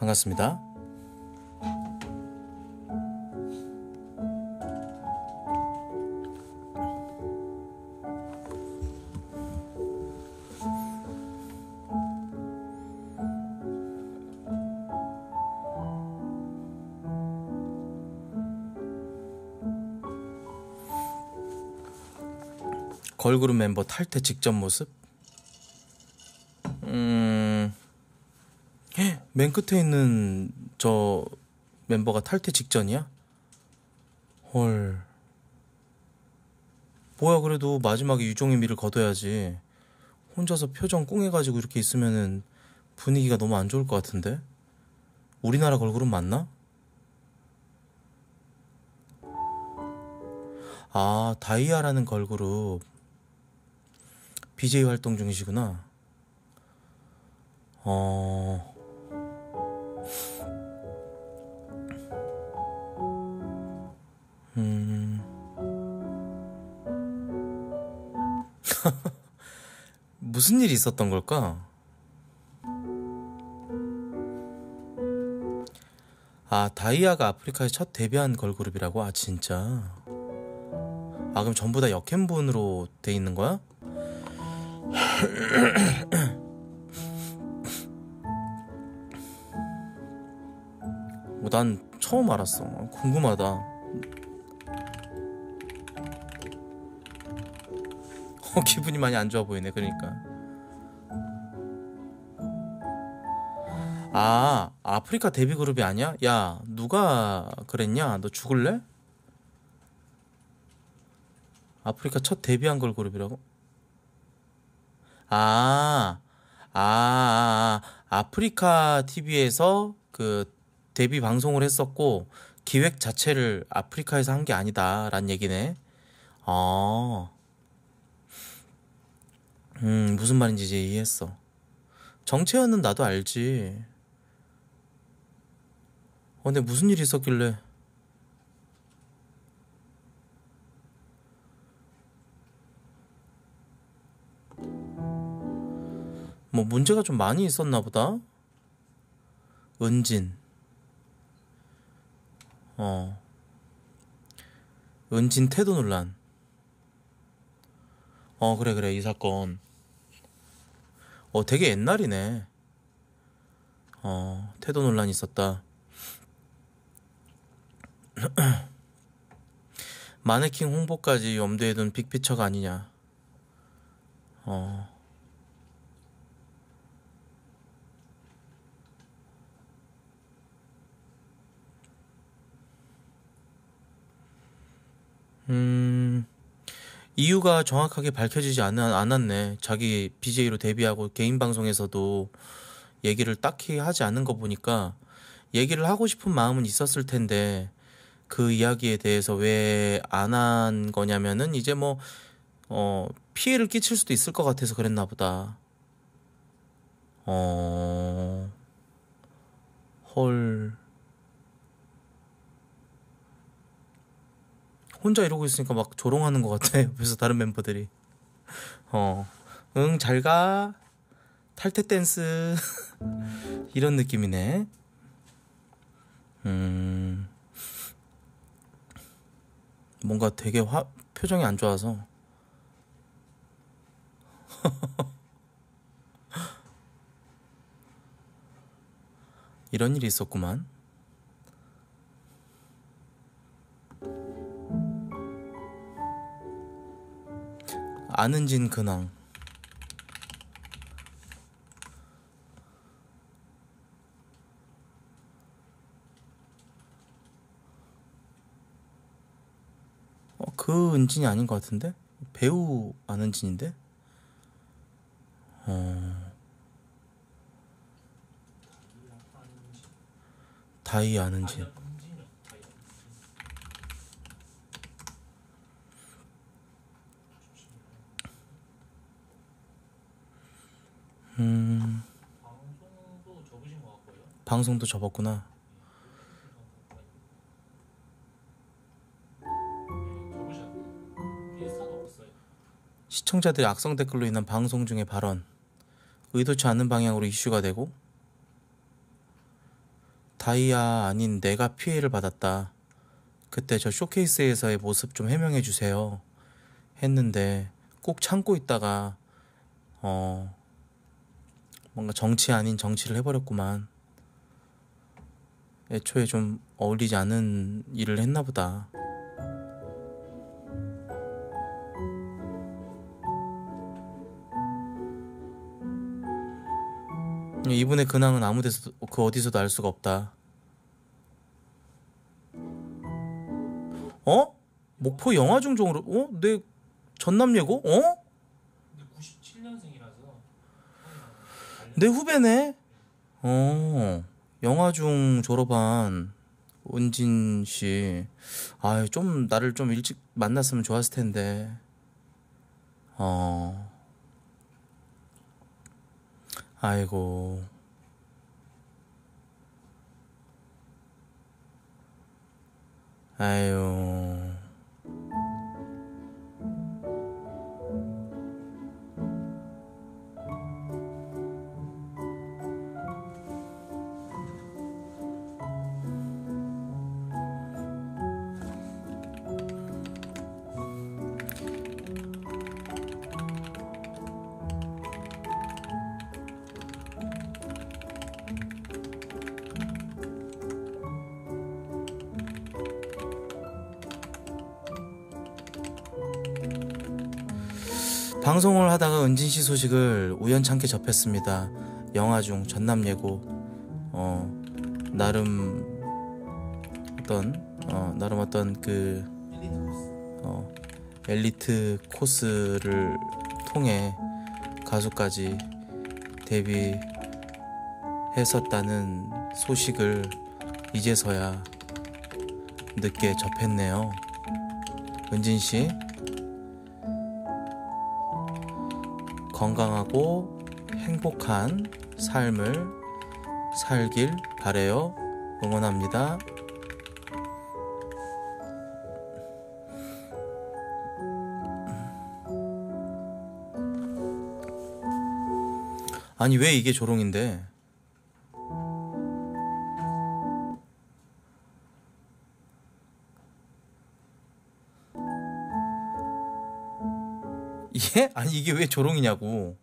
반갑습니다. 걸그룹 멤버 탈퇴 직전 모습? 음, 맨 끝에 있는 저 멤버가 탈퇴 직전이야? 헐. 뭐야, 그래도 마지막에 유종의 미를 거둬야지. 혼자서 표정 꽁해가지고 이렇게 있으면은 분위기가 너무 안 좋을 것 같은데? 우리나라 걸그룹 맞나? 아, 다이아라는 걸그룹. BJ 활동 중이시구나. 어. 무슨 일이 있었던 걸까? 아, 다이아가 아프리카에 첫 데뷔한 걸그룹이라고? 아, 진짜. 아, 그럼 전부 다 역행분으로 돼 있는 거야? 뭐, 난 처음 알았어. 궁금하다. 어, 기분이 많이 안 좋아 보이네, 그러니까. 아, 아프리카 데뷔 그룹이 아니야? 야, 누가 그랬냐? 너 죽을래? 아프리카 첫 데뷔한 걸 그룹이라고? 아, 아, 아, 아, 아프리카 TV에서 그 데뷔 방송을 했었고 기획 자체를 아프리카에서 한 게 아니다라는 얘기네. 어, 음, 무슨 말인지 이제 이해했어. 정채연은 나도 알지. 어, 근데 무슨 일이 있었길래? 뭐 문제가 좀 많이 있었나 보다. 은진. 어. 은진 태도 논란. 어, 그래, 그래, 이 사건. 어, 되게 옛날이네. 어, 태도 논란이 있었다. 마네킹 홍보까지 염두에 둔 빅피처가 아니냐. 어. 음, 이유가 정확하게 밝혀지지 않, 않았네. 자기 BJ로 데뷔하고 개인 방송에서도 얘기를 딱히 하지 않은 거 보니까 얘기를 하고 싶은 마음은 있었을 텐데 그 이야기에 대해서 왜 안 한 거냐면은 이제 뭐, 어, 피해를 끼칠 수도 있을 것 같아서 그랬나 보다. 어, 헐. 혼자 이러고 있으니까 막 조롱하는 것 같아. 옆에서 다른 멤버들이. 어, 응, 잘 가. 탈퇴 댄스. 이런 느낌이네. 음, 뭔가 되게 화, 표정이 안 좋아서. 이런 일이 있었구만. 아는 진 근황. 그 은진이 아닌 것 같은데? 배우 아는진인데? 어, 다이 아는진. 음, 방송도. 방송도 접었구나. 시청자들의 악성 댓글로 인한 방송 중의 발언. 의도치 않는 방향으로 이슈가 되고, 다이아 아닌 내가 피해를 받았다. 그때 저 쇼케이스에서의 모습 좀 해명해 주세요. 했는데 꼭 참고 있다가 어 뭔가 정치 아닌 정치를 해버렸구만. 애초에 좀 어울리지 않은 일을 했나 보다. 이분의 근황은 아무 데서 그 어디서도 알 수가 없다. 어? 목포 영화 중 종으로 어? 내 전남 예고? 어? 근데 97년생이라서 내 후배네. 어. 영화중 졸업한 은진 씨. 아유, 좀 나를 좀 일찍 만났으면 좋았을 텐데. 어. 아이고. 아유. 방송을 하다가 은진 씨 소식을 우연찮게 접했습니다. 영화 중 전남 예고 어 나름 어떤 어 나름 어떤 그 어, 엘리트 코스를 통해 가수까지 데뷔했었다는 소식을 이제서야 늦게 접했네요. 은진 씨 건강하고 행복한 삶을 살길 바래요. 응원합니다. 아니 왜 이게 조롱인데? 예? 아니 이게 왜 조롱이냐고.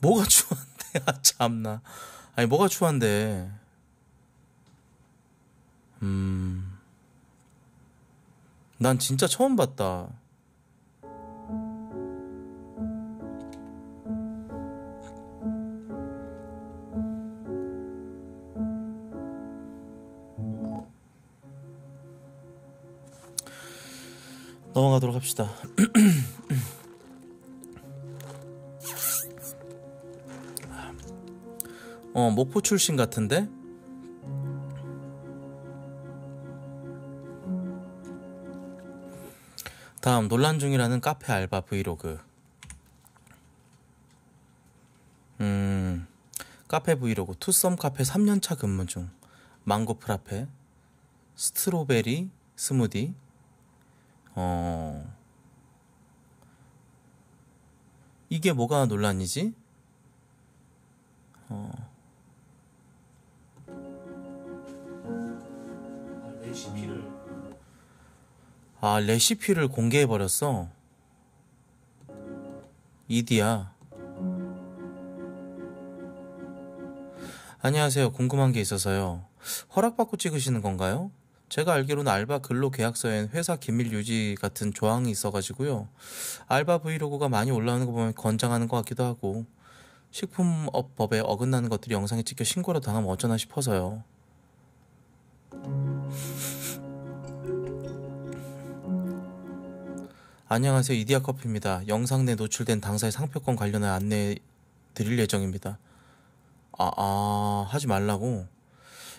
뭐가 추한데? 아 참나. 아니 뭐가 추한데? 음. 난 진짜 처음 봤다. 넘어가도록 합시다. 어, 목포 출신 같은데? 다음 논란 중이라는 카페 알바 브이로그. 음, 카페 브이로그 투썸 카페 3년차 근무 중. 망고 프라페, 스트로베리 스무디, 어, 이게 뭐가 논란이지? 어, 아, 레시피를 아, 레시피를 공개해 버렸어. 이디야. 안녕하세요. 궁금한 게 있어서요. 허락받고 찍으시는 건가요? 제가 알기로는 알바 근로 계약서엔 회사 기밀 유지 같은 조항이 있어가지고요. 알바 브이로그가 많이 올라오는 거 보면 권장하는 것 같기도 하고, 식품업법에 어긋나는 것들이 영상에 찍혀 신고를 당하면 어쩌나 싶어서요. 안녕하세요. 이디야 커피입니다. 영상 내 노출된 당사의 상표권 관련해 안내해 드릴 예정입니다. 아, 아, 하지 말라고.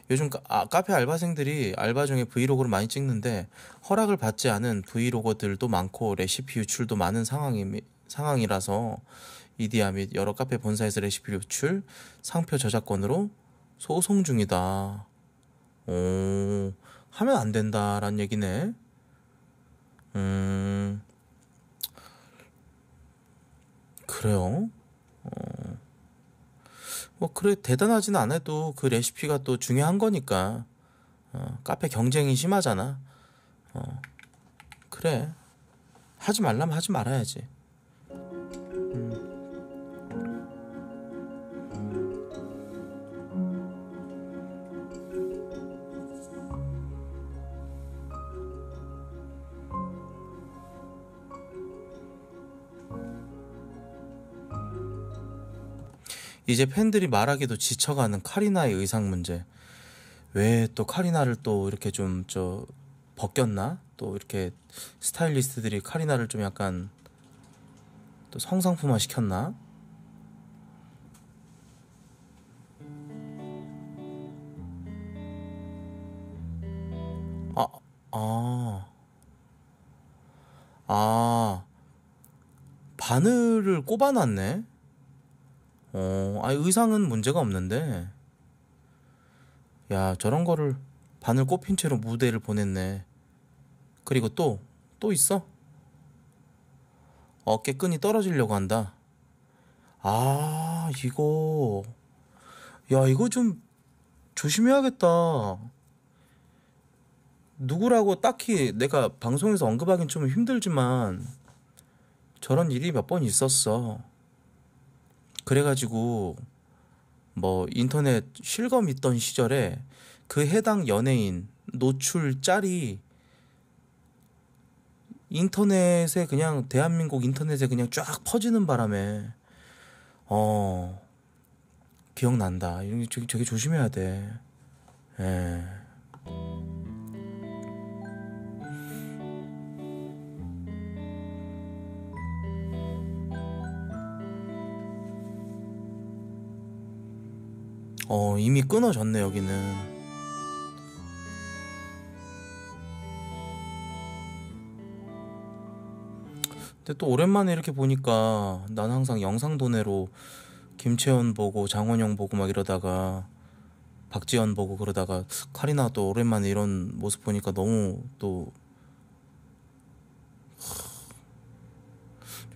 요즘 카, 아, 카페 알바생들이 알바 중에 브이로그를 많이 찍는데 허락을 받지 않은 브이로거들도 많고 레시피 유출도 많은 상황이, 상황이라서 이디야 및 여러 카페 본사에서 레시피 유출, 상표 저작권으로 소송 중이다. 오, 하면 안 된다라는 얘기네. 음, 그래요? 어, 뭐 그래 대단하지는 않아도 그 레시피가 또 중요한 거니까 어, 카페 경쟁이 심하잖아. 어, 그래 하지 말라면 하지 말아야지. 이제 팬들이 말하기도 지쳐가는 카리나의 의상 문제. 왜 또 카리나를 또 이렇게 좀 저 벗겼나? 또 이렇게 스타일리스트들이 카리나를 좀 약간 또 성상품화 시켰나? 아, 아, 아, 바늘을 꼽아놨네? 어, 아 의상은 문제가 없는데. 야, 저런 거를 바늘 꼽힌 채로 무대를 보냈네. 그리고 또, 또 있어? 어깨끈이 떨어지려고 한다. 아, 이거. 야, 이거 좀 조심해야겠다. 누구라고 딱히 내가 방송에서 언급하긴 좀 힘들지만 저런 일이 몇 번 있었어. 그래가지고 뭐 인터넷 실검 있던 시절에 그 해당 연예인 노출 짤이 인터넷에 그냥 대한민국 인터넷에 그냥 쫙 퍼지는 바람에 어 기억난다. 이런 게 저기, 저기 조심해야 돼. 예. 어, 이미 끊어졌네, 여기는. 근데 또 오랜만에 이렇게 보니까 난 항상 영상 도내로 김채연 보고 장원영 보고 막 이러다가 박지연 보고 그러다가 카리나 또 오랜만에 이런 모습 보니까 너무 또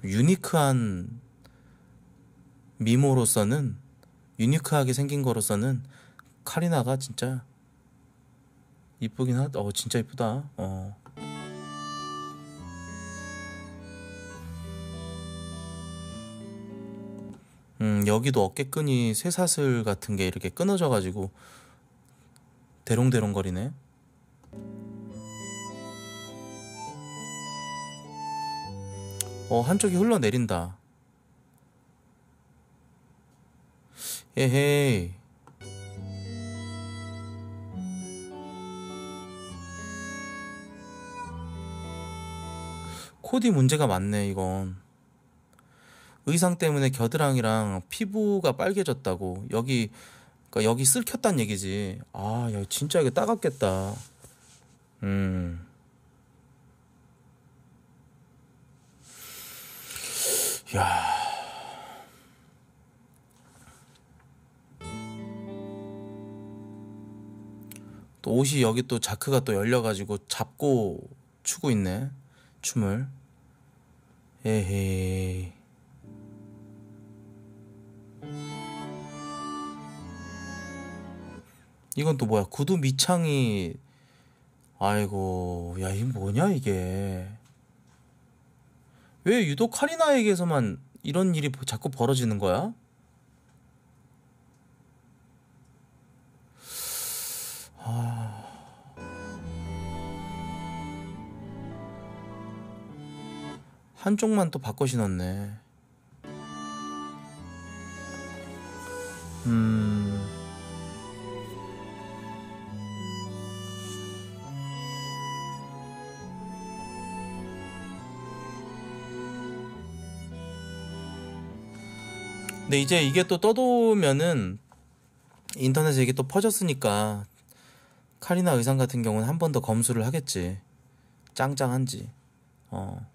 유니크한 미모로서는 유니크하게 생긴 거로서는 카리나가 진짜 이쁘긴 하다. 어 진짜 이쁘다. 어. 음, 여기도 어깨끈이 쇠사슬 같은 게 이렇게 끊어져 가지고 대롱대롱거리네. 어, 한쪽이 흘러내린다. 에헤이. 코디 문제가 많네, 이건. 의상 때문에 겨드랑이랑 피부가 빨개졌다고. 여기, 그러니까 여기 쓸켰단 얘기지. 아, 야, 진짜 이게 따갑겠다. 음. 야. 또 옷이 여기 또 자크가 또 열려가지고 잡고 추고 있네. 춤을. 에헤이 이건 또 뭐야? 구두 밑창이. 아이고 야 이게 뭐냐 이게. 왜 유독 카리나에게서만 이런 일이 자꾸 벌어지는 거야? 아... 한쪽만 또 바꿔 신었네. 음. 근데 이제 이게 또 떠도면은 인터넷에 이게 또 퍼졌으니까 카리나 의상 같은 경우는 한 번 더 검수를 하겠지. 짱짱한지. 어.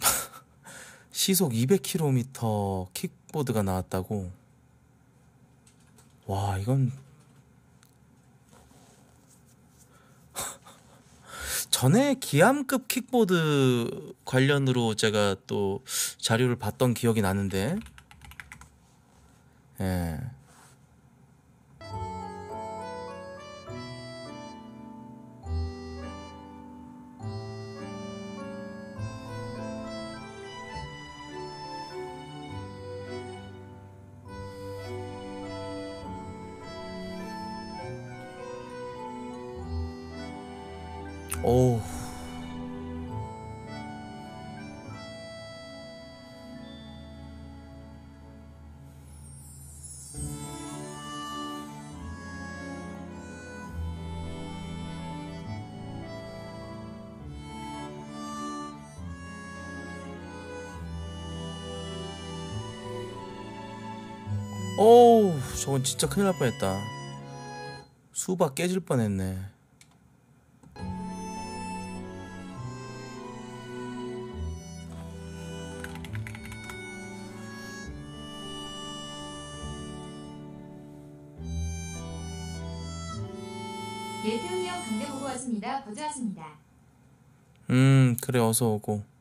시속 200km 킥보드가 나왔다고. 와, 이건 전에 기암급 킥보드 관련으로 제가 또 자료를 봤던 기억이 나는데, 예. 저건 진짜 큰일 날 뻔했다. 수박 깨질 뻔했네. 예태웅이 형 강대 보고 왔습니다. 거주하십니다. 음, 그래, 어서 오고.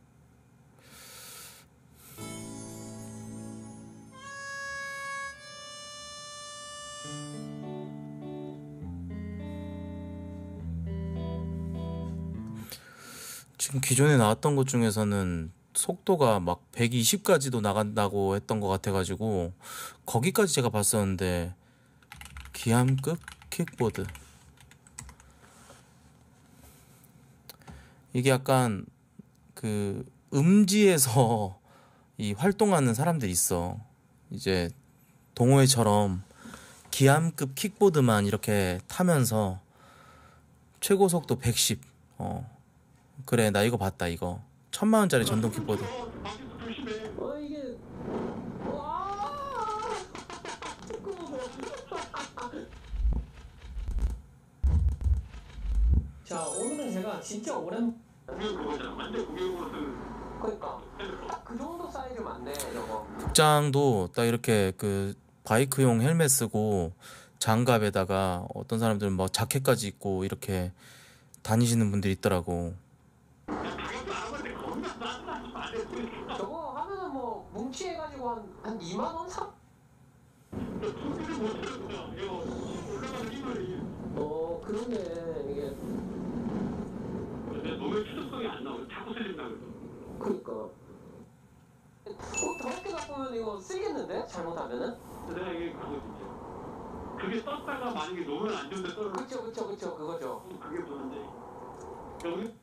지금 기존에 나왔던 것 중에서는 속도가 막 120까지도 나간다고 했던 것 같아가지고 거기까지 제가 봤었는데 기암급 킥보드 이게 약간 그 음지에서 이 활동하는 사람들이 있어. 이제 동호회처럼 기암급 킥보드만 이렇게 타면서 최고 속도 110. 어. 그래, 나 이거 봤다, 이거. 천만 원짜리 전동 킥보드. 어 이게 와 자 오늘은 제가 진짜 오랜 그러니까 딱그 정도 사이즈 맞네 저거 복장도 딱 이렇게 그 바이크용 헬멧 쓰고 장갑에다가 어떤 사람들은 뭐 자켓까지 입고 이렇게 다니시는 분들이 있더라고. 저거 하면은 뭐 뭉치해가지고 한, 한 2만 원 사? 어 그러네. 이게. 몸의 추적성이 안 나오고 자꾸 쓸린다 그래서 그니까. 어 더럽게 나쁘면 이거 쓰겠는데? 잘못하면은? 내가 이게 그거든요 그게 떴다가 만약에 놓으면 안 좋은데 떨어 그쵸 그쵸 그쵸. 그거죠. 그게 보는데? 여기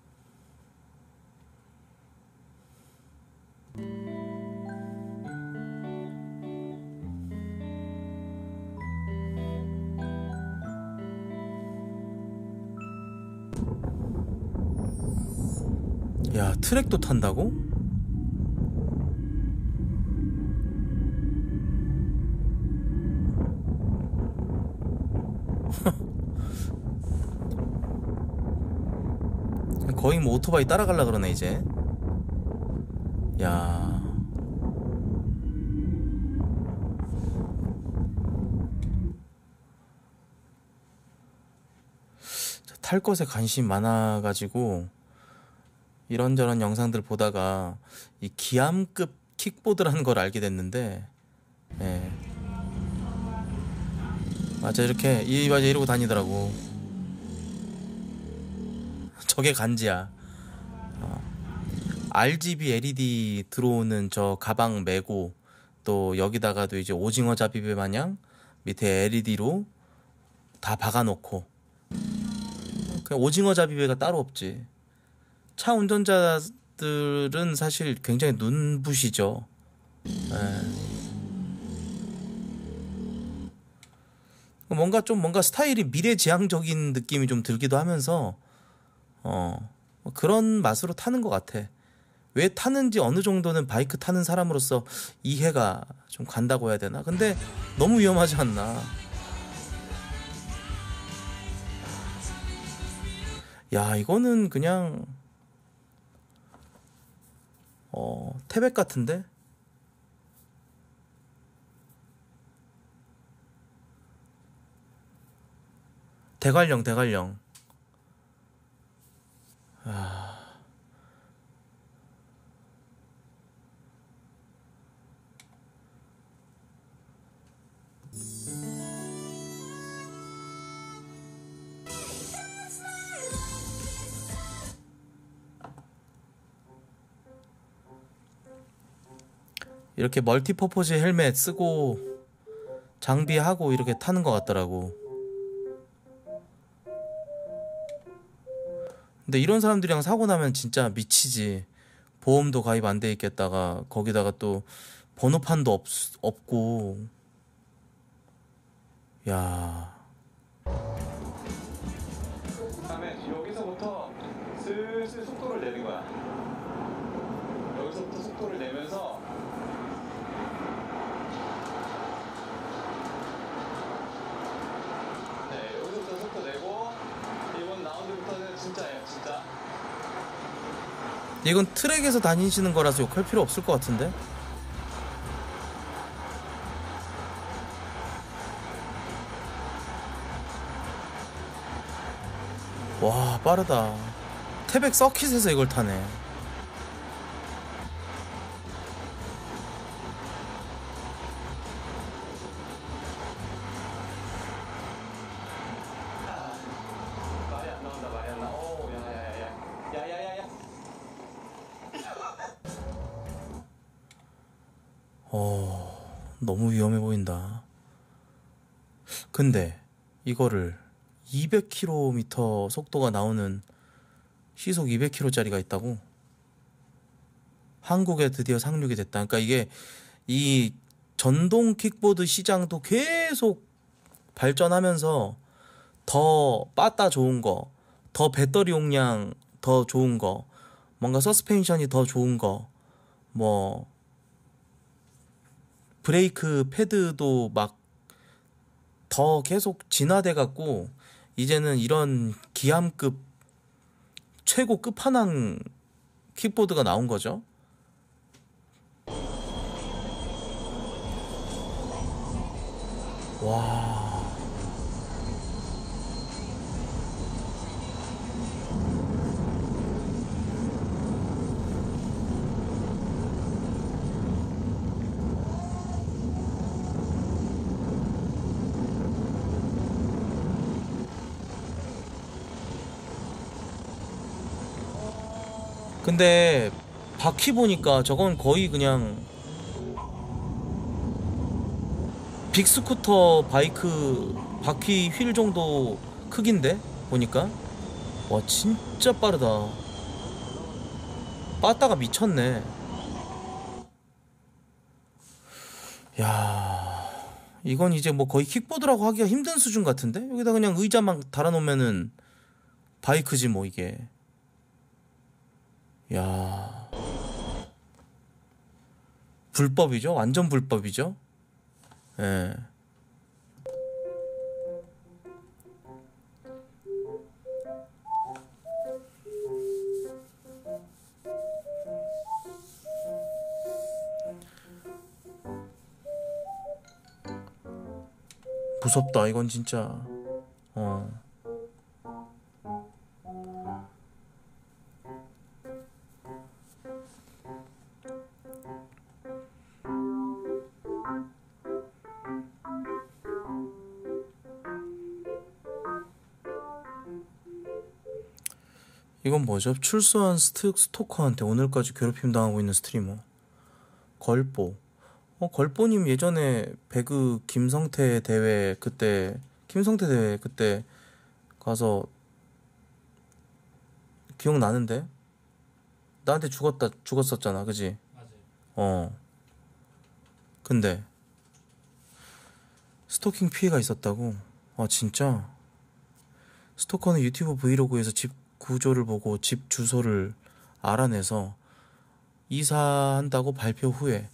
야, 트랙도 탄다고? 거의 뭐 오토바이 따라갈라 그러네 이제. 야. 탈 것에 관심 많아가지고 이런저런 영상들 보다가 이 기암급 킥보드라는 걸 알게 됐는데, 예. 맞아 이렇게 이 맞아 이러고 다니더라고. 저게 간지야. 어. RGB LED 들어오는 저 가방 메고 또 여기다가도 이제 오징어 잡이배 마냥 밑에 LED로 다 박아놓고 그냥 오징어 잡이배가 따로 없지. 차 운전자들은 사실 굉장히 눈부시죠. 예. 뭔가 좀 뭔가 스타일이 미래지향적인 느낌이 좀 들기도 하면서 어 그런 맛으로 타는 것 같아. 왜 타는지 어느 정도는 바이크 타는 사람으로서 이해가 좀 간다고 해야 되나? 근데 너무 위험하지 않나? 야, 이거는 그냥 어, 태백 같은데? 대관령, 대관령. 이렇게 멀티퍼포즈 헬멧 쓰고 장비하고 이렇게 타는 것 같더라고. 근데 이런 사람들이랑 사고 나면 진짜 미치지. 보험도 가입 안 돼 있겠다가 거기다가 또 번호판도 없, 없고. 야. 이건 트랙에서 다니시는 거라서 욕할 필요 없을 것 같은데? 와 빠르다 태백 서킷에서 이걸 타네 이거를 200km 속도가 나오는 시속 200km짜리가 있다고? 한국에 드디어 상륙이 됐다. 그러니까 이게 이 전동 킥보드 시장도 계속 발전하면서 더 빠따 좋은 거, 더 배터리 용량 더 좋은 거, 뭔가 서스펜션이 더 좋은 거, 뭐 브레이크 패드도 막 더 계속 진화돼 갖고 이제는 이런 기함급 최고 끝판왕 킥보드가 나온 거죠. 와. 근데 바퀴 보니까 저건 거의 그냥 빅스쿠터 바이크 바퀴 휠 정도 크긴데 보니까? 와 진짜 빠르다. 빠따가 미쳤네. 야 이건 이제 뭐 거의 킥보드라고 하기가 힘든 수준 같은데? 여기다 그냥 의자만 달아놓으면은 바이크지 뭐 이게 야. 불법이죠? 완전 불법이죠? 예. 무섭다 이건 진짜 이건 뭐죠? 출소한 스트, 스토커한테 오늘까지 괴롭힘 당하고 있는 스트리머 걸보 어 걸보님 예전에 배그 김성태 대회 그때 김성태 대회 그때 가서 기억나는데 나한테 죽었다 죽었었잖아 그지? 맞아요. 어 근데 스토킹 피해가 있었다고? 아 진짜? 스토커는 유튜브 브이로그에서 집 구조를 보고 집 주소를 알아내서 이사한다고 발표 후에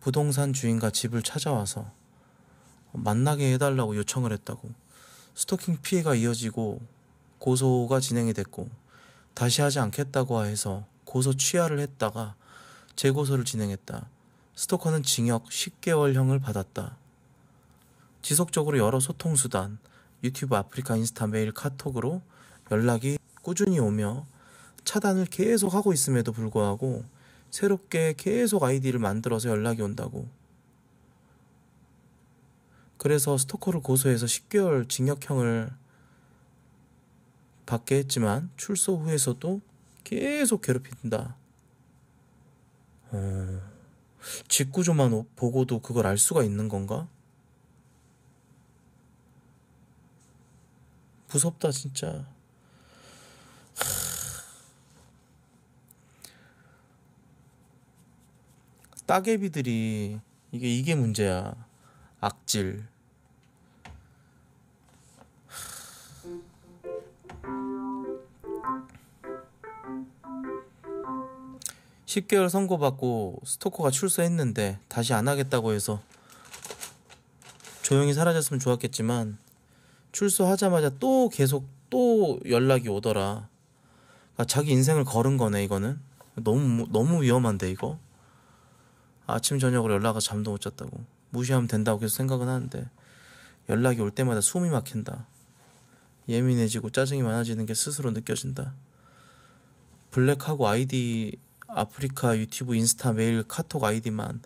부동산 주인과 집을 찾아와서 만나게 해달라고 요청을 했다고. 스토킹 피해가 이어지고 고소가 진행이 됐고 다시 하지 않겠다고 해서 고소 취하를 했다가 재고소를 진행했다. 스토커는 징역 10개월형을 받았다. 지속적으로 여러 소통수단, 유튜브, 아프리카, 인스타, 메일, 카톡으로 연락이 꾸준히 오며 차단을 계속 하고 있음에도 불구하고 새롭게 계속 아이디를 만들어서 연락이 온다고. 그래서 스토커를 고소해서 10개월 징역형을 받게 했지만 출소 후에서도 계속 괴롭힌다. 어, 직구조만 오- 보고도 그걸 알 수가 있는 건가? 무섭다 진짜. 따개비들이 이게 이게 문제야. 악질. 10개월 선고받고 스토커가 출소했는데 다시 안 하겠다고 해서 조용히 사라졌으면 좋았겠지만 출소하자마자 또 계속 또 연락이 오더라. 그러니까 자기 인생을 걸은 거네 이거는. 너무 너무 위험한데 이거. 아침 저녁으로 연락가 잠도 못 잤다고. 무시하면 된다고 계속 생각은 하는데 연락이 올 때마다 숨이 막힌다. 예민해지고 짜증이 많아지는 게 스스로 느껴진다. 블랙하고 아이디 아프리카 유튜브 인스타 메일 카톡 아이디만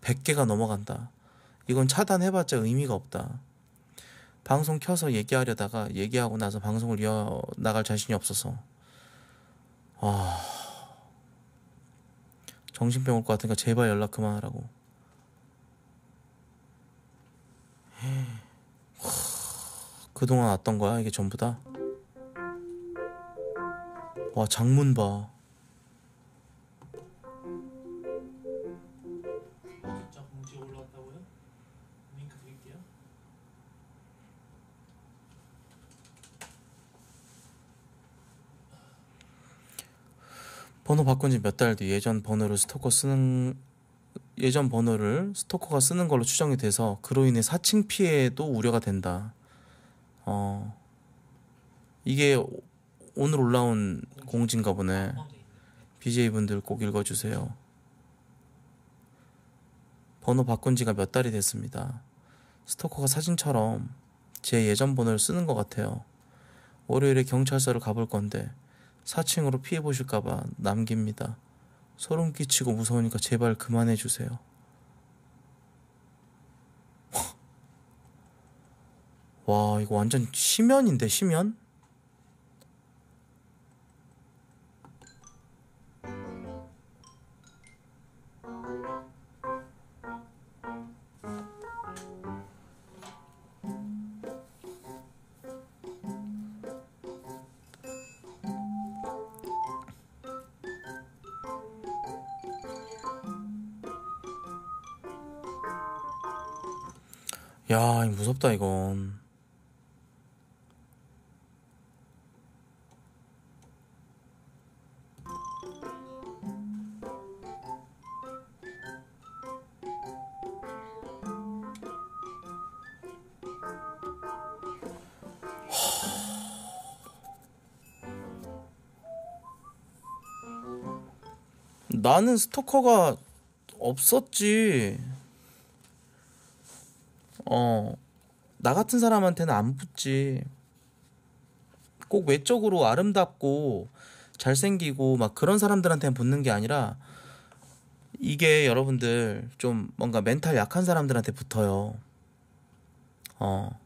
100개가 넘어간다. 이건 차단해봤자 의미가 없다. 방송 켜서 얘기하려다가 얘기하고 나서 방송을 이어 나갈 자신이 없어서 아 정신병 올 것 같으니까 제발 연락 그만하라고. 그동안 왔던 거야 이게 전부 다. 와 장문 봐. 번호 바꾼 지 몇 달 뒤 예전 번호를 스토커 쓰는 예전 번호를 스토커가 쓰는 걸로 추정이 돼서 그로 인해 사칭 피해도 우려가 된다. 어 이게 오- 오늘 올라온 공지인가 보네. BJ 분들 꼭 읽어주세요. 번호 바꾼 지가 몇 달이 됐습니다. 스토커가 사진처럼 제 예전 번호를 쓰는 것 같아요. 월요일에 경찰서를 가볼 건데 사칭으로 피해 보실까봐 남깁니다. 소름 끼치고 무서우니까 제발 그만해 주세요. 와 이거 완전 심연인데 심연? 야, 무섭다, 이건. 나는 스토커가 없었지. 어, 나 같은 사람한테는 안 붙지. 꼭 외적으로 아름답고 잘생기고 막 그런 사람들한테는 붙는 게 아니라 이게 여러분들 좀 뭔가 멘탈 약한 사람들한테 붙어요. 어.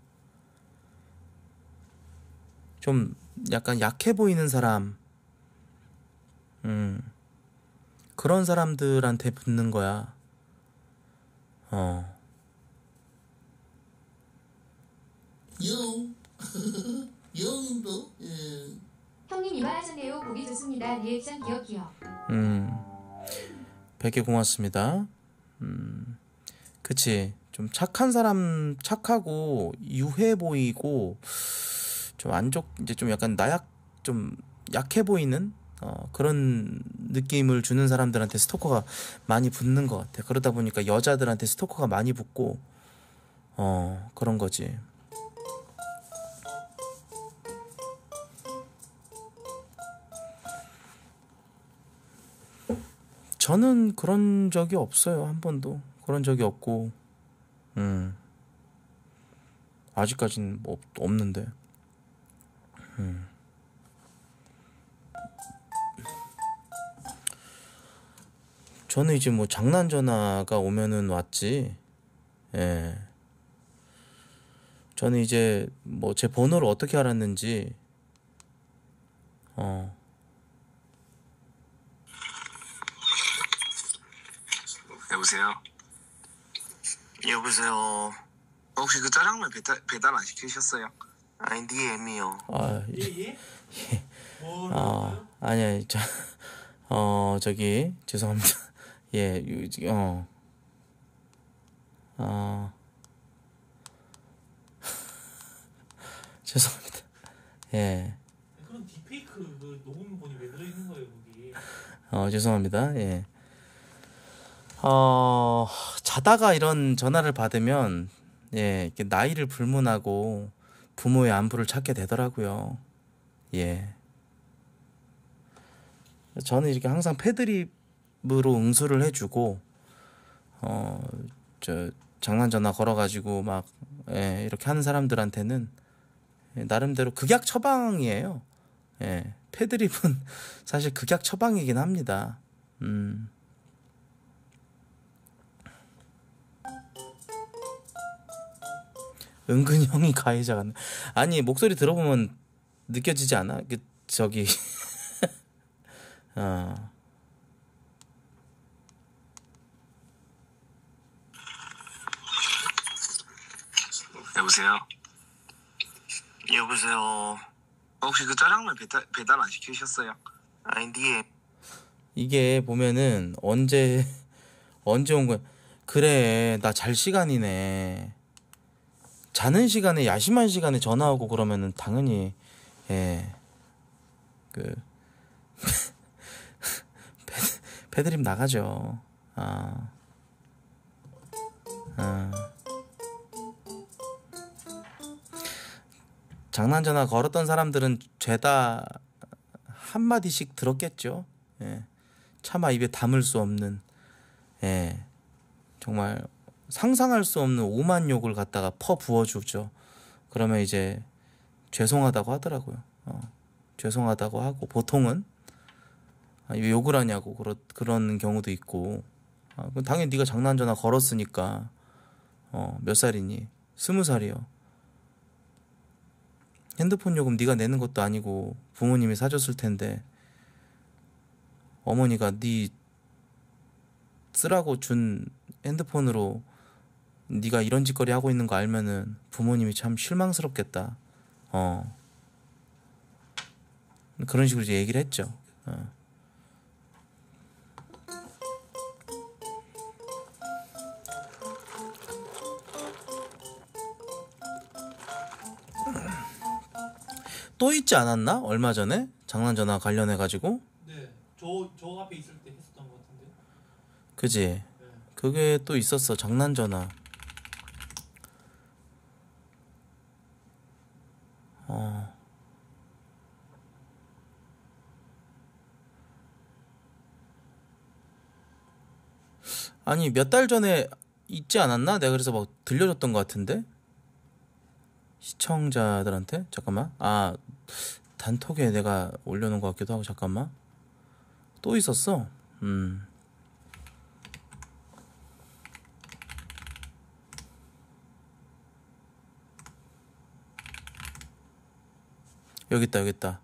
좀 약간 약해 보이는 사람. 음. 그런 사람들한테 붙는 거야. 어. 영 영도 예. 형님 이만하셨네요. 보기 좋습니다. 리액션 기억 기억. 음, 100개 고맙습니다. 음, 그치. 좀 착한 사람, 착하고, 유해 보이고, 좀 안 좋, 이제 좀 약간 나약, 좀 약해 보이는, 어, 그런 느낌을 주는 사람들한테 스토커가 많이 붙는 것 같아. 그러다 보니까 여자들한테 스토커가 많이 붙고, 어, 그런 거지. 저는 그런 적이 없어요. 한 번도. 그런 적이 없고, 음. 아직까지는 뭐 없, 없는데. 음. 저는 이제 뭐 장난 전화가 오면은 왔지. 예. 저는 이제 뭐 제 번호를 어떻게 알았는지, 어. 여보세요? 여보세요? 혹시 그 짜장면 배달, 배달 안 시키셨어요? 아니 니 애미요 아, 예예? 뭐 아, 아니야, 저, 어, 저기, 죄송합니다. 예, 유- 어, 어, 죄송합니다. 예, 그런 딥페이크 그 녹음본이 왜 들어있는 거예요 거기? 어, 죄송합니다. 예. 어, 자다가 이런 전화를 받으면, 예, 나이를 불문하고 부모의 안부를 찾게 되더라고요. 예. 저는 이렇게 항상 패드립으로 응수를 해주고, 어, 저, 장난 전화 걸어가지고 막, 예, 이렇게 하는 사람들한테는 예, 나름대로 극약 처방이에요. 예, 패드립은 사실 극약 처방이긴 합니다. 음. 은근히 형이 가해자 같네. 아니 목소리 들어보면 느껴지지 않아? 그 저기 어. 여보세요? 여보세요? 혹시 그 짜장면 배달, 배달 안 시키셨어요? 애... 이게 보면은 언제 언제 온 거야? 그래 나 잘 시간이네. 자는 시간에 야심한 시간에 전화 오고 그러면은 당연히 예. 그 패드- 패드립 나가죠. 아. 아. 장난 전화 걸었던 사람들은 죄다 한 마디씩 들었겠죠. 예. 차마 입에 담을 수 없는 예. 정말 상상할 수 없는 오만 욕을 갖다가 퍼 부어주죠. 그러면 이제 죄송하다고 하더라고요. 어, 죄송하다고 하고 보통은 아, 왜 욕을 하냐고 그러, 그런 경우도 있고 아, 당연히 네가 장난 전화 걸었으니까 어, 몇 살이니? 스무 살이요. 핸드폰 요금 네가 내는 것도 아니고 부모님이 사줬을 텐데 어머니가 네 쓰라고 준 핸드폰으로 네가 이런 짓거리 하고 있는 거 알면은 부모님이 참 실망스럽겠다. 어. 그런 식으로 이제 얘기를 했죠. 어. 또 있지 않았나? 얼마 전에 장난 전화 관련해 가지고 네, 저 저 앞에 있을 때 했었던 것 같은데. 그지? 네. 그게 또 있었어 장난 전화. 어. 아니 몇 달 전에 있지 않았나? 내가 그래서 막 들려줬던 것 같은데? 시청자들한테? 잠깐만. 아 단톡에 내가 올려놓은 것 같기도 하고 잠깐만. 또 있었어? 음 여기 있다 여기 있다.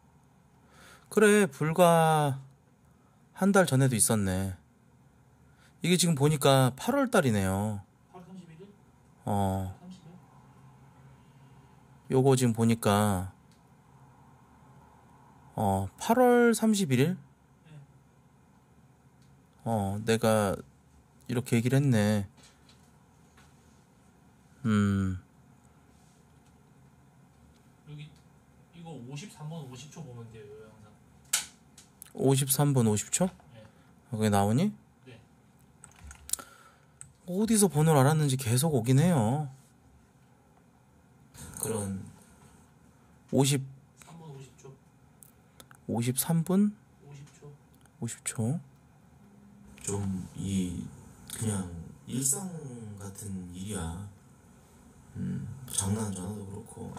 그래 불과 한 달 전에도 있었네. 이게 지금 보니까 8월 달이네요. 8월 31일? 어. 30일? 요거 지금 보니까 어 8월 31일 어 내가 이렇게 얘기를 했네. 음 여기 이거 53번 50초 보면 돼요, 이 영상. 53분 50초? 네. 거기 나오니? 네. 어디서 번호를 알았는지 계속 오긴 해요 그런 50 3번 50초, 53분 50초. 50초 좀 이 그냥 일상 같은 일이야 음 장난 전화도 그렇고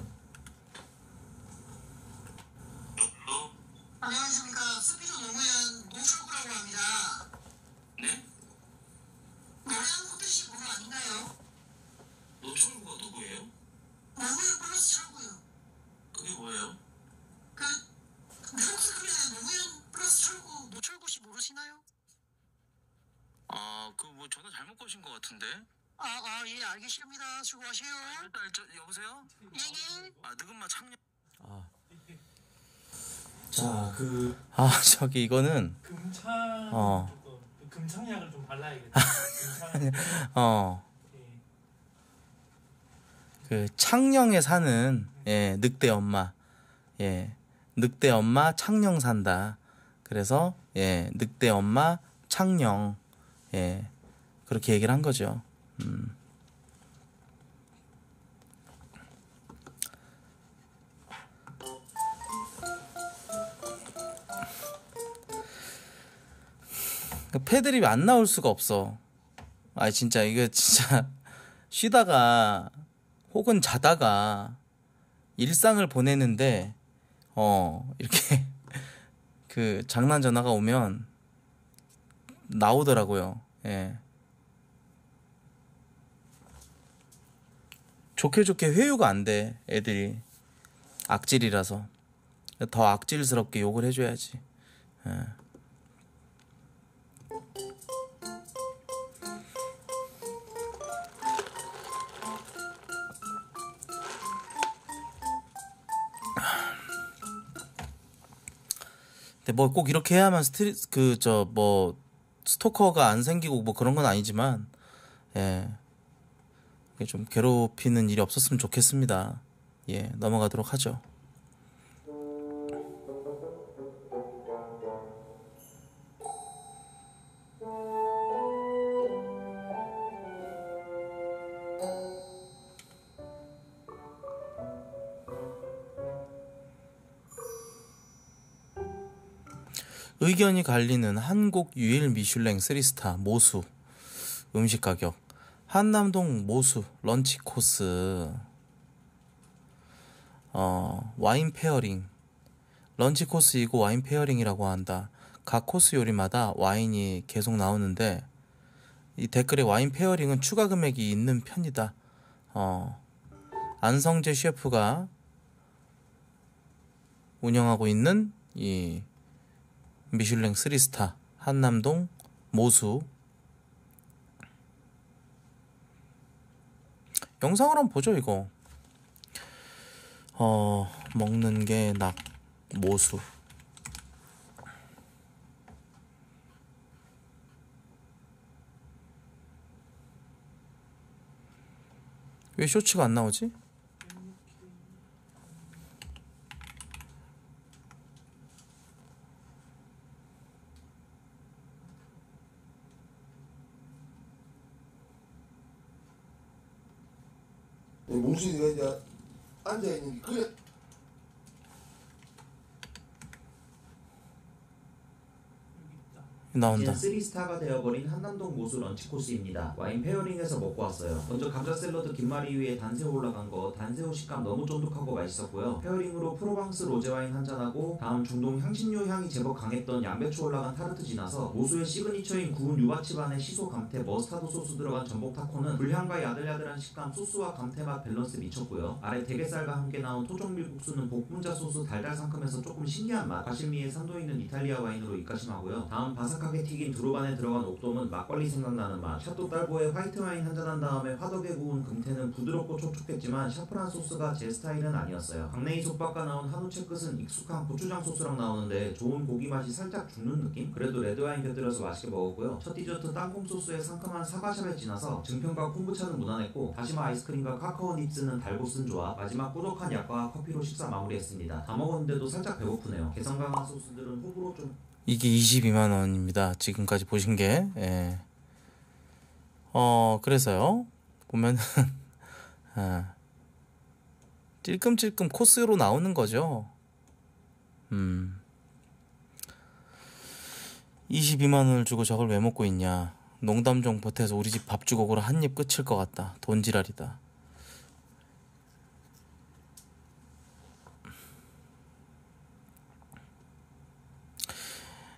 안녕하십니까. 스피드 노무현 노철구라고 합니다. 네? 노래한 코드씨 번호 아닌가요? 노철구가 누구예요? 노무현 플러스 철구요. 그게 뭐예요? 그, 네오스크리아 노무현 플러스 철구, 노철구씨 모르시나요? 아, 그 뭐 전화 잘못 거신 것 같은데? 아, 아, 예, 알겠습니다. 수고하세요. 아, 일단, 저, 여보세요? 예, 예. 아, 느금마 참여. 아. 자, 그, 아, 저기, 이거는, 금창 어. 그 금창약을 좀 발라야겠다. 어, 예. 그, 창녕에 사는, 예, 늑대 엄마. 예, 늑대 엄마 창녕 산다. 그래서, 예, 늑대 엄마 창녕. 예, 그렇게 얘기를 한 거죠. 음. 패드립이 안 나올 수가 없어. 아 진짜 이거 진짜 쉬다가 혹은 자다가 일상을 보내는데 어 이렇게 그 장난 전화가 오면 나오더라고요. 예. 좋게 좋게 회유가 안 돼. 애들이 악질이라서 더 악질스럽게 욕을 해줘야지. 예. 근데 뭐 꼭 이렇게 해야만 스트리 그 저 뭐 스토커가 안 생기고 뭐 그런 건 아니지만 예. 좀 괴롭히는 일이 없었으면 좋겠습니다. 예, 넘어가도록 하죠. 의견이 갈리는 한국 유일 미슐랭 3스타 모수. 음식 가격. 한남동 모수 런치 코스. 어, 와인 pairing. 런치 코스이고 와인 pairing이라고 한다. 각 코스 요리마다 와인이 계속 나오는데 이 댓글에 와인 pairing은 추가 금액이 있는 편이다. 어, 안성재 셰프가 운영하고 있는 이 미슐랭 3스타 한남동 모수. 영상을 한번 보죠 이거. 어 먹는 게 낙 모수. 왜 쇼츠가 안 나오지? 몽순이가 이제 앉아 있는 게 그래 나온다 이젠 3스타가 되어버린 한남동 모수 런치 코스입니다. 와인 pairing에서 먹고 왔어요. 먼저 감자 샐러드 김말이 위에 단새우 올라간 거 단새우 식감 너무 쫀득하고 맛있었고요. pairing으로 프로방스 로제 와인 한 잔하고 다음 중동 향신료 향이 제법 강했던 양배추 올라간 타르트 지나서 모수의 signature인 구운 유바칩 안에 시소 감태 머스타드 소스 들어간 전복 타코는 불향과 야들야들한 식감 소스와 감태 맛 밸런스 미쳤고요. 아래 대게살과 함께 나온 토종 밀국수는 복분자 소스 달달 상큼해서 조금 신기한 맛 과실미에 산도 있는 이탈리아 와인으로 입가심하고요. 다음 바삭 하게 튀긴 두릅 안에 들어간 옥돔은 막걸리 생각나는 맛 샤또 딸보에 화이트 와인 한잔한 다음에 화덕에 구운 금태는 부드럽고 촉촉했지만 샤프란 소스가 제 스타일은 아니었어요. 강냉이 솥밥과 나온 한우 채끝은 익숙한 고추장 소스랑 나오는데 좋은 고기 맛이 살짝 죽는 느낌? 그래도 레드와인 곁들여서 맛있게 먹었고요. 첫 디저트 땅콩 소스에 상큼한 사과샤벳 지나서 증편과 콤부차는 무난했고 다시마 아이스크림과 카카오 닙스는 달고 쓴 조합 마지막 꾸덕한 약과와 커피로 식사 마무리했습니다. 다 먹었는데도 살짝 배고프네요. 개성 강한 소스들은 호불호 좀 이게 22만 원입니다. 지금까지 보신 게. 예. 어, 그래서요. 보면은 아, 찔끔찔끔 코스로 나오는 거죠. 음. 22만 원을 주고 저걸 왜 먹고 있냐. 농담 좀 보태서 우리 집 밥 주걱으로 한 입 끝일 것 같다. 돈지랄이다.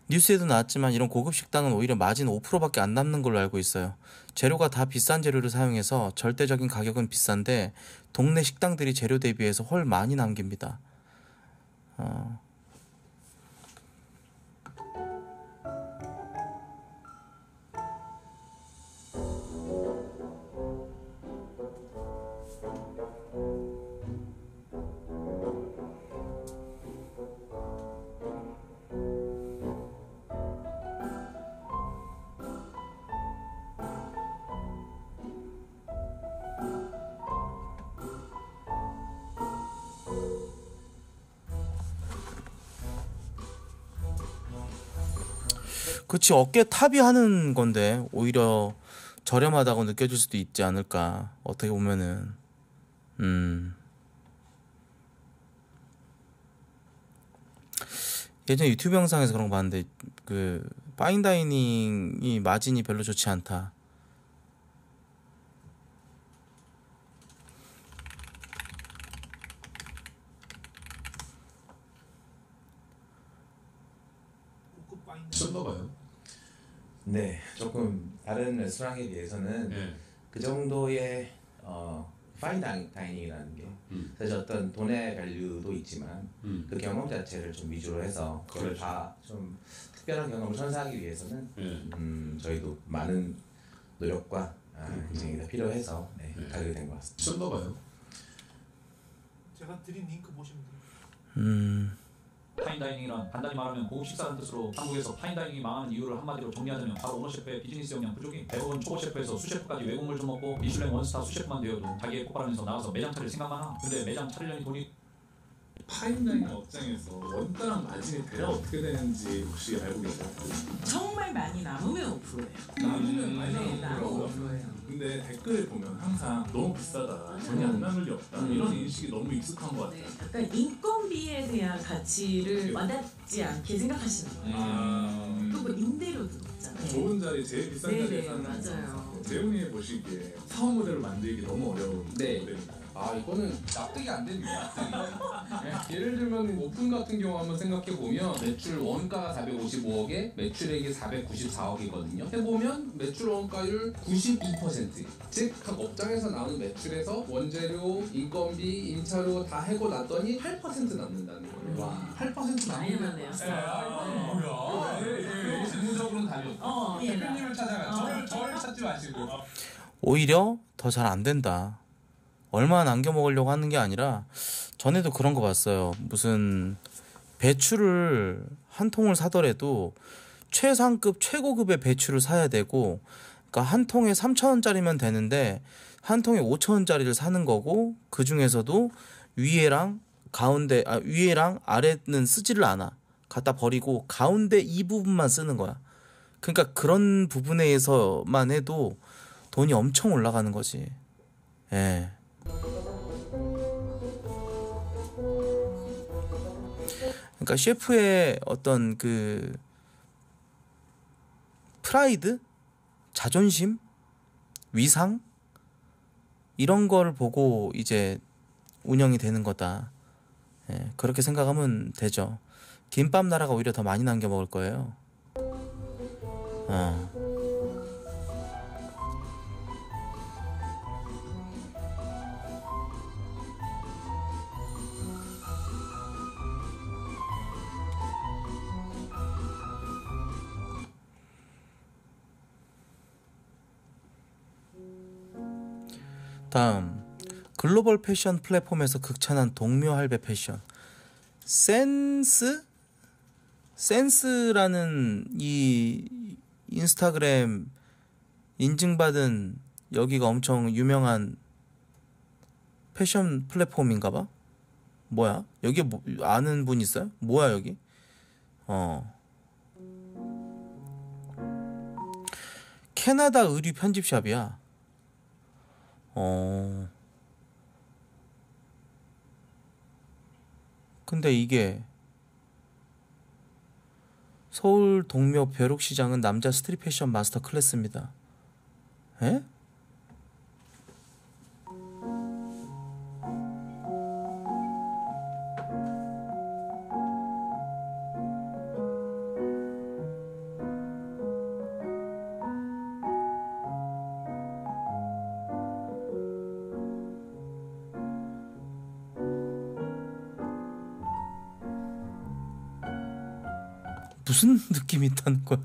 뉴스에도 나왔지만 이런 고급 식당은 오히려 마진 5%밖에 안 남는 걸로 알고 있어요. 재료가 다 비싼 재료를 사용해서 절대적인 가격은 비싼데 동네 식당들이 재료 대비해서 헐 많이 남깁니다. 어. 그치 어깨 탑이 하는 건데 오히려 저렴하다고 느껴질 수도 있지 않을까 어떻게 보면은. 음. 예전에 유튜브 영상에서 그런 거 봤는데 그 파인다이닝이 마진이 별로 좋지 않다 고급 fine 다. 쳤나 봐요. 네, 조금 다른 레스토랑에 비해서는 네. 그 정도의 어, fine di- dining이라는 게 음. 사실 어떤 돈의 value도 있지만 음. 그 경험 자체를 좀 위주로 해서 그걸 그렇죠. 다좀 특별한 경험을 선사하기 위해서는 네. 음, 저희도 많은 노력과 아, 희생이 다 필요해서 네, 네. 가게 된 것 같습니다. 쳤나 봐요. 제가 드린 링크 보시면 돼요. 음 fine dining이란 간단히 말하면 고급 식사라는 뜻으로 한국에서 fine dining이 망하는 이유를 한마디로 정리하자면 바로 오너 셰프의 비즈니스 역량 부족이 대부분 초보 셰프에서 sous chef까지 외국물 좀 먹고 미슐랭 one star sous chef만 되어도 자기애 폭발하면서 나가서 매장 차릴 생각만 하나? 근데 매장 차리려니 돈이 fine dining 업장에서 원가랑 마진이 대략 어떻게 되는지 혹시 알고 계세요? 정말 많이 남으면 5%예요. 남으면 많이 네. 남으면 5%예요. 근데 댓글에 보면 항상 너무 비싸다, 전혀 안 남을 리 없다 이런 인식이 너무 익숙한 것 네, 같아요. 약간 인건비에 대한 가치를 와닿지 않게 생각하시는 거예요. 아, 또뭐 임대료도 있잖아요. 좋은 자리 제일 비싼 네네, 자리에 사는 맞아요. 재훈이 보시기에 사업 모델을 만들기 너무 어려운 네. 모델입니다. 아 이거는 납득이 안 됩니다. 납득이. 네, 예를 들면 오픈 같은 경우 한번 생각해 보면 매출 원가가 455억에 매출액이 494억이거든요. 해보면 매출 원가율 92%. 즉 각 업장에서 나오는 매출에서 원재료, 인건비, 임차료 다 제하고 났더니 8% 남는다는 거예요. 와, 8% 많이 나네요. 뭐야? 네, 실무적으로는 답이 없다. 어, 예. 대표님을 찾아가. 어. 저를 저를 찾지 마시고. 오히려 더 잘 안 된다. 얼마 남겨 먹으려고 하는 게 아니라 전에도 그런 거 봤어요. 무슨 배추를 한 통을 사더라도 최상급 최고급의 배추를 사야 되고 그러니까 한 통에 3,000원짜리면 되는데 한 통에 5,000원짜리를 사는 거고 그 중에서도 위에랑 가운데 아 위에랑 아래는 쓰지를 않아. 갖다 버리고 가운데 이 부분만 쓰는 거야. 그러니까 그런 부분에서만 해도 돈이 엄청 올라가는 거지. 예. 그러니까 셰프의 어떤 그 프라이드, 자존심, 위상 이런 걸 보고 이제 운영이 되는 거다. 예, 그렇게 생각하면 되죠. 김밥 나라가 오히려 더 많이 남겨 먹을 거예요. 어. 다음 글로벌 패션 플랫폼에서 극찬한 동묘 할배 패션 센스 센스라는 이 인스타그램 인증받은 여기가 엄청 유명한 패션 플랫폼인가 봐. 뭐야? 여기 뭐, 아는 분 있어요? 뭐야 여기? 어. 캐나다 의류 편집샵이야. 어. 근데 이게 서울 동묘 벼룩시장은 남자 스트릿 패션 마스터 클래스입니다. 에? 느낌이 있다는 거야?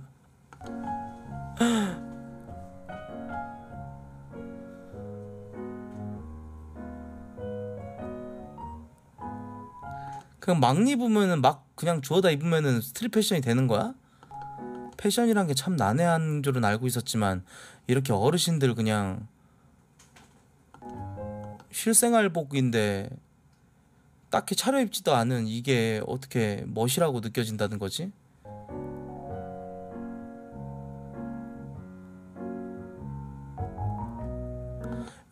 그냥 막 입으면은 막 그냥 주워다 입으면은 스트릿 패션이 되는 거야? 패션이란 게 참 난해한 줄은 알고 있었지만 이렇게 어르신들 그냥 실생활복인데 딱히 차려입지도 않은 이게 어떻게 멋이라고 느껴진다는 거지?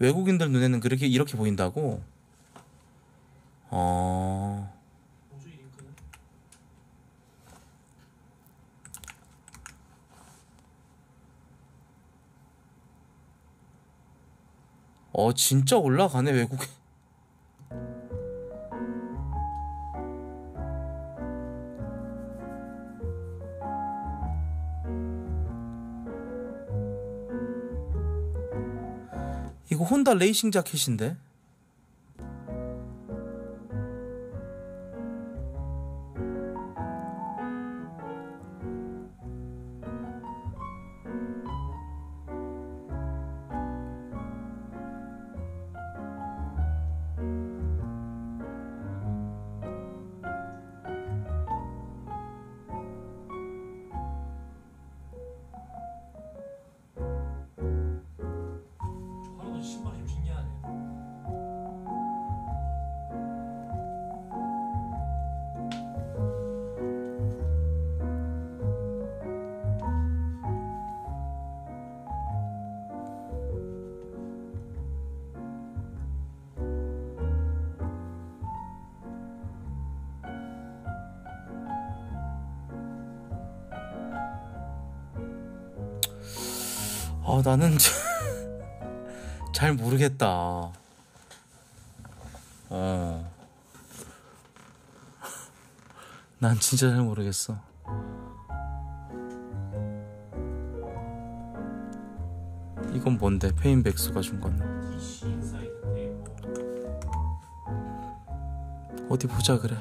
외국인들 눈에는 그렇게 이렇게 보인다고? 어. 어 진짜 올라가네 외국에 이거 혼다 레이싱 자켓인데 아 나는 잘 모르겠다 어. 난 진짜 잘 모르겠어 이건 뭔데 페인 백수가 준건 DC 인사이드 테이블. 어디 보자 그래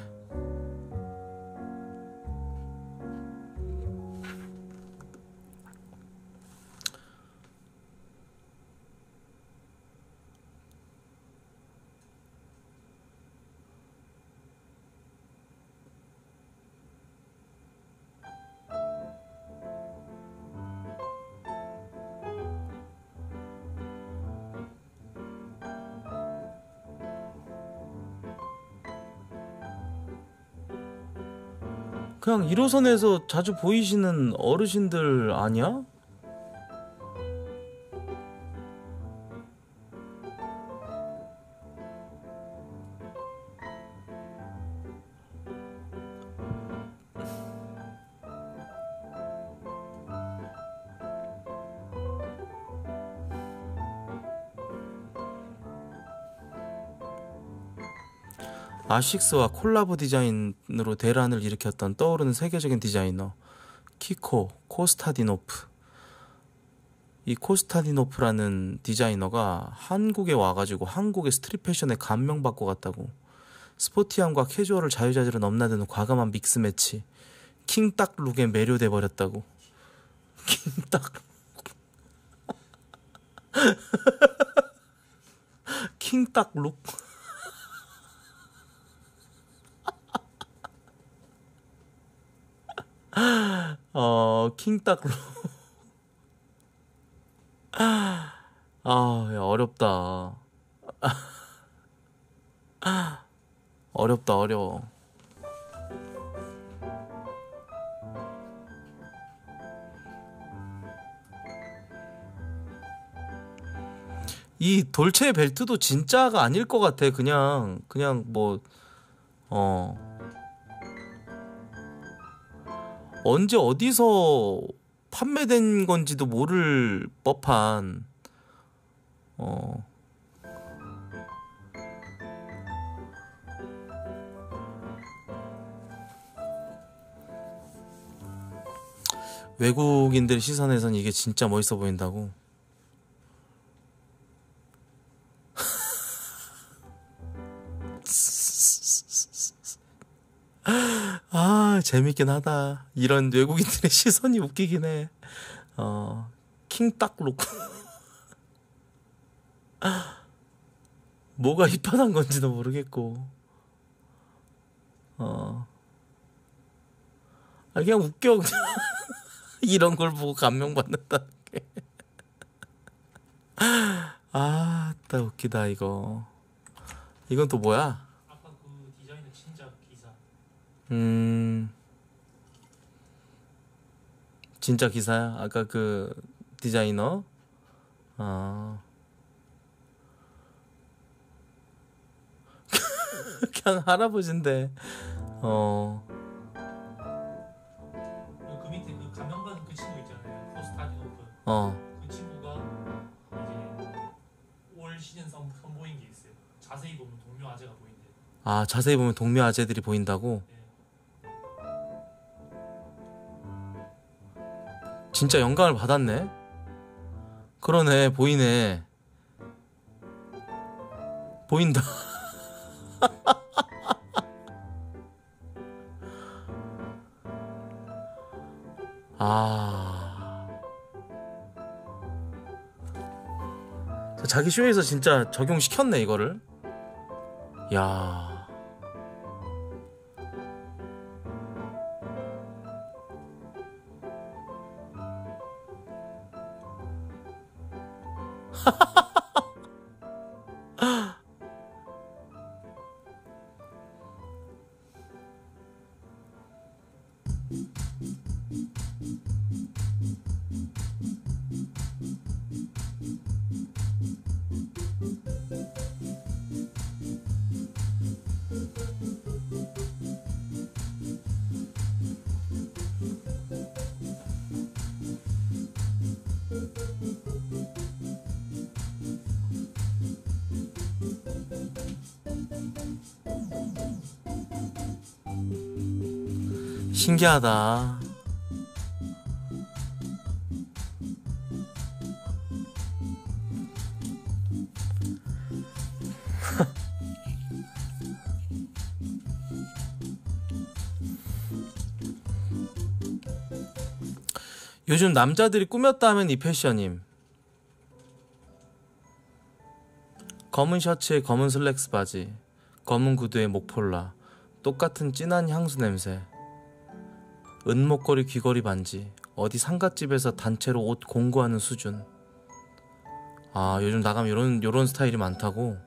1호선에서 자주 보이시는 어르신들 아니야? 아식스와 콜라보 디자인으로 대란을 일으켰던 떠오르는 세계적인 디자이너 키코 코스타디노프. 이 코스타디노프라는 디자이너가 한국에 와가지고 한국의 street 패션에 감명받고 갔다고 sporty함과 캐주얼을 자유자재로 넘나드는 과감한 mix match 킹딱 look에 매료돼 버렸다고. 킹딱 킹딱 look 어, 킹딱로. 아, 야, 어렵다. 어렵다, 어려워. 이 돌체 벨트도 진짜가 아닐 것 같아. 그냥, 그냥 뭐, 어. 언제 어디서 판매된 건지도 모를 법한 어 외국인들 시선에선 이게 진짜 멋있어 보인다고 아, 재밌긴 하다. 이런 외국인들의 시선이 웃기긴 해. 어, 킹딱룩. 뭐가 힙하단 건지도 모르겠고. 어. 아, 그냥 웃겨. 그냥. 이런 걸 보고 감명받는다는 게. 아, 따 웃기다, 이거. 이건 또 뭐야? 음. 진짜 기사야? 아까 그 디자이너? 아. 그냥 할아버지인데. 어. 그 밑에 그 감명받은 그 친구 있잖아요. 포스타디 오픈. 어. 그 친구가 이제 올 시즌 선, 선보인 게 있어요. 자세히 보면 동묘 아재가 보인대. 아, 자세히 보면 동료 아재들이 보인다고? 네. 진짜 영감을 받았네. 그러네 보이네. 보인다. 아. 자기 쇼에서 진짜 적용시켰네 이거를. 야. 신기하다. 요즘 남자들이 꾸몄다 하면 이 패션임. 검은 셔츠에 검은 슬랙스 바지, 검은 구두에 목폴라, 똑같은 진한 향수 냄새. 은목걸이 귀걸이 반지, 어디 상갓집에서 단체로 옷 공구하는 수준. 아 요즘 나가면 요런 요런 스타일이 많다고.